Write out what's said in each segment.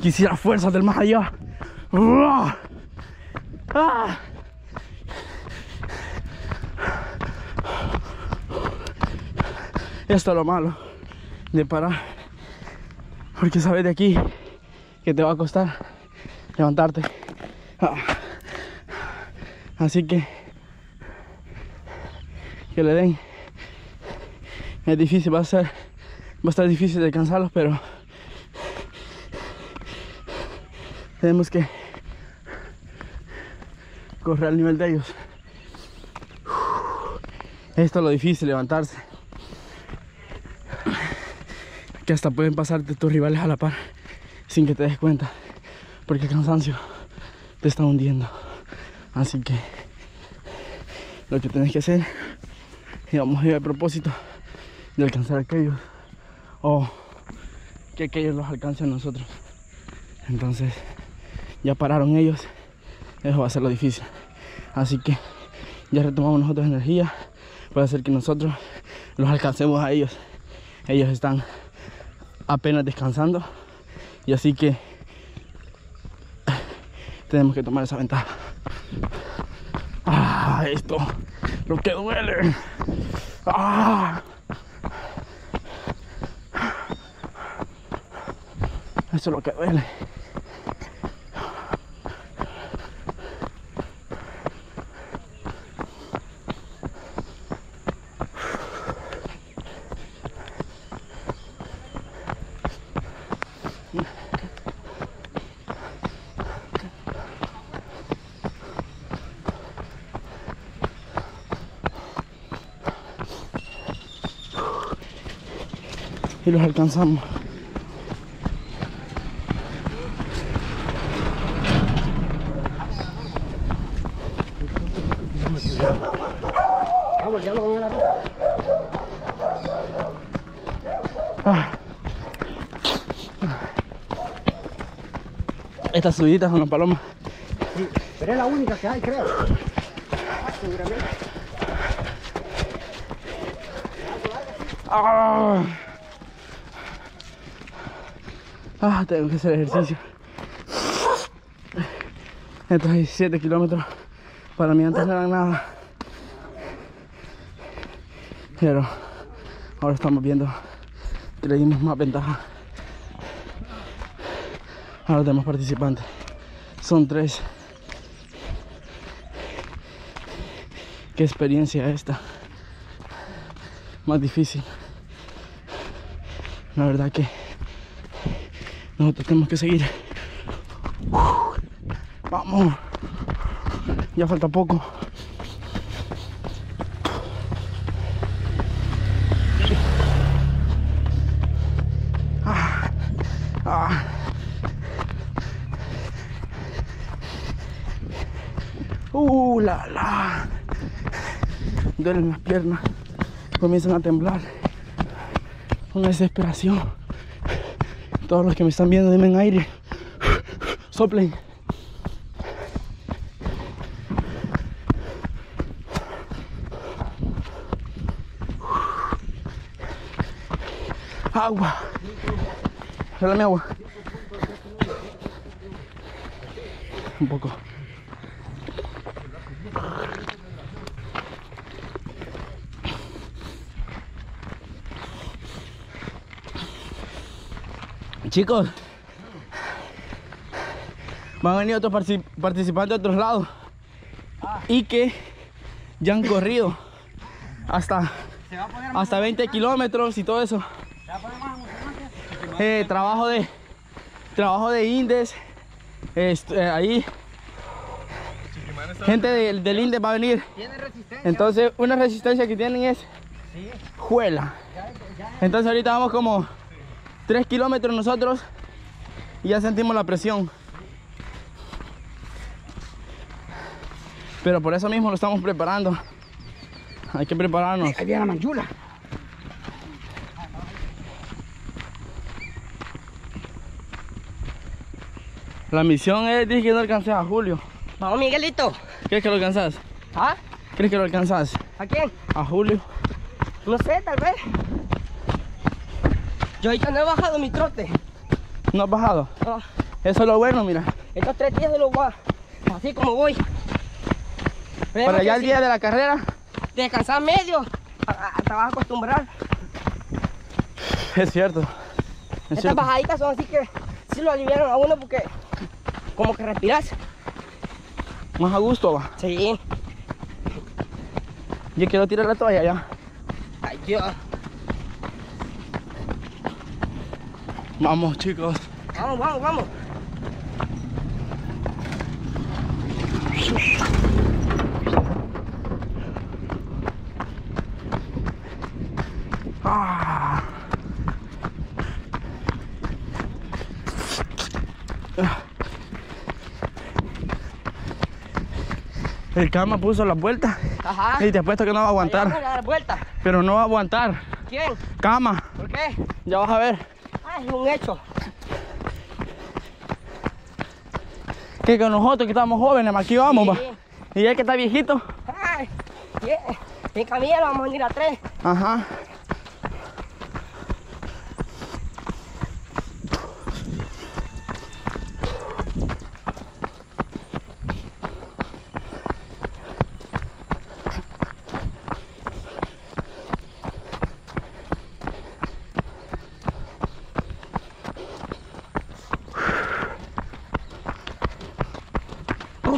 Quisiera fuerzas del más allá. ¡Ah! Esto es lo malo de parar. Porque sabes de aquí que te va a costar levantarte. Ah. Así que que le den. Es difícil, va a ser, va a estar difícil de cansarlos, pero tenemos que correr al nivel de ellos. Esto es lo difícil, levantarse. Que hasta pueden pasarte tus rivales a la par sin que te des cuenta. Porque el cansancio te está hundiendo. Así que lo que tienes que hacer, a ir al propósito de alcanzar a aquellos o que aquellos los alcancen a nosotros. Entonces, ya pararon ellos, eso va a ser lo difícil. Así que ya retomamos nosotros energía para hacer que nosotros los alcancemos a ellos. Ellos están apenas descansando y así que tenemos que tomar esa ventaja. Ah, esto, lo que duele. Ah. Eso es lo que duele. Y los alcanzamos. Vamos, ya lo van a dar. Ah. Estas subiditas son las palomas. Sí, pero es la única que hay, creo. Ah, seguramente. Ah. Ah, tengo que hacer ejercicio. Estos 17 kilómetros para mí antes no eran nada. Pero ahora estamos viendo que le dimos más ventaja a los demás participantes. Son tres. Qué experiencia esta. Más difícil. La verdad que nosotros tenemos que seguir. Vamos. Ya falta poco. Ah, ah. Uh, la, la. Duelen las piernas. Comienzan a temblar. Con desesperación. Todos los que me están viendo, denme aire. Soplen. Agua. Dale agua. Un poco. Chicos, van a venir otros partici- participantes de otros lados. Y que ya han corrido hasta, hasta 20 kilómetros y todo eso. Eh, trabajo de trabajo de Indes, eh, ahí. Gente del, del Indes va a venir. Entonces una resistencia que tienen es juela. Entonces ahorita vamos como 3 kilómetros nosotros y ya sentimos la presión. Pero por eso mismo lo estamos preparando. Hay que prepararnos. Ahí viene la manchula. La misión es decir que no alcancé a Julio. Vamos, Miguelito. ¿Crees que lo alcanzas? ¿Ah? ¿Crees que lo alcanzas? ¿A quién? A Julio. No sé, tal vez. Yo ahorita no he bajado mi trote. ¿No has bajado? No. Eso es lo bueno, mira. Estos tres días de los voy así como voy. Pero Para allá el día de la carrera, Descansar medio, te vas a acostumbrar. es cierto. Es Estas cierto. bajaditas son así que sí lo aliviaron a uno porque como que respiras. Más a gusto va. Sí. Yo quiero tirar la toalla ya. Ay, Dios. Vamos, chicos. Vamos, vamos, vamos. Ah. El cama puso las vueltas Ajá. y te apuesto que no va a aguantar. Pero no va a aguantar. ¿Quién? Cama, ¿Por qué? ya vas a ver. Es un hecho. Que con nosotros que estamos jóvenes, aquí vamos, Sí. va. Y el que está viejito. Ay, yeah. En camilla vamos a ir a tres. Ajá.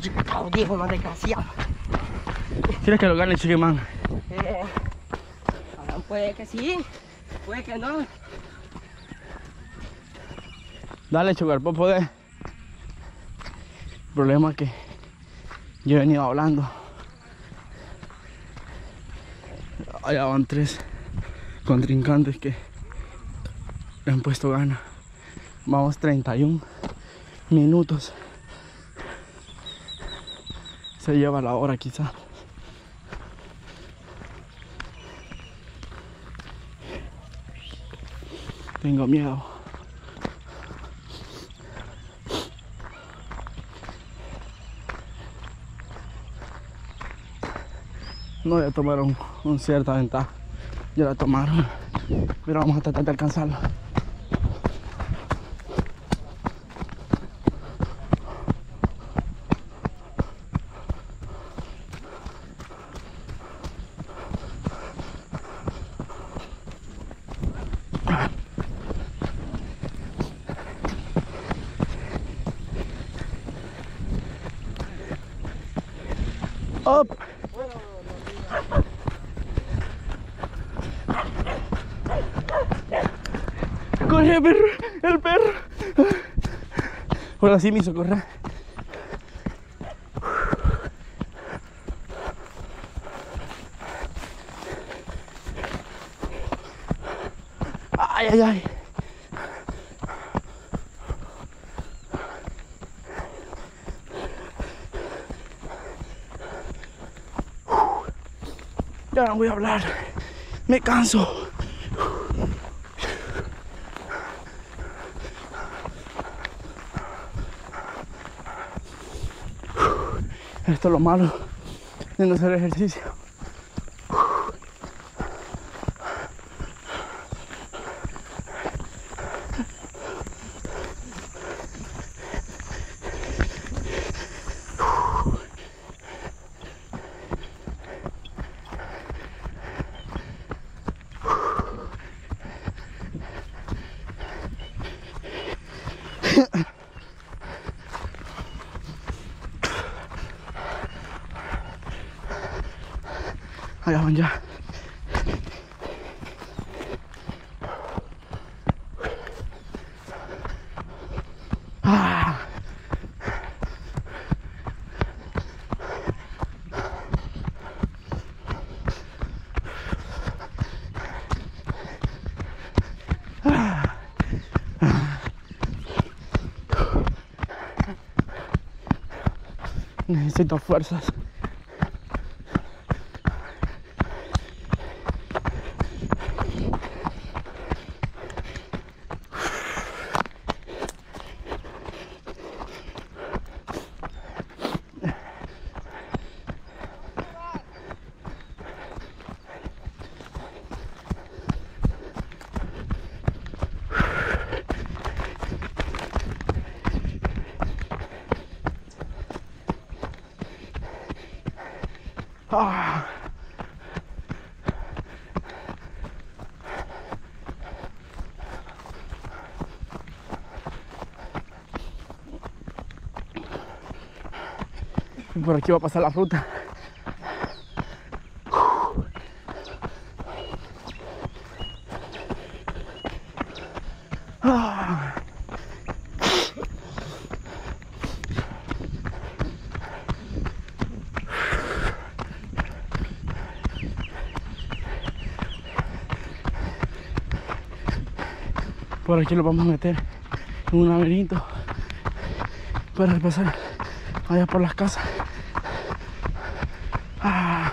Cabrón, viejo, más desgraciado. ¿Quieres que lo gane Chiquimán? Eh, ah, puede que sí, puede que no. Dale, Sugar Pop, poder. El problema es que yo he venido hablando. Allá van tres contrincantes que le han puesto gana. Vamos 31 minutos. Se lleva la hora quizá. Tengo miedo. No ya tomaron un cierta ventaja. Ya la tomaron. Pero vamos a tratar de alcanzarlo. Up. Corre, perro, el perro. Ahora sí me hizo correr. Ya no voy a hablar. Me canso. Esto es lo malo de no hacer ejercicio. Van ya. Ah. Necesito fuerzas. Por aquí va a pasar la ruta. Por aquí lo vamos a meter en un laberinto para pasar allá por las casas. Ah.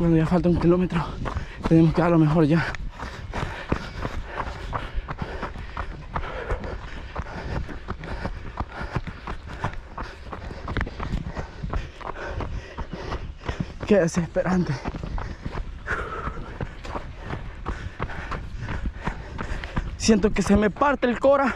Bueno, ya falta un kilómetro. Tenemos que dar lo mejor ya. Qué desesperante. Siento que se me parte el cora.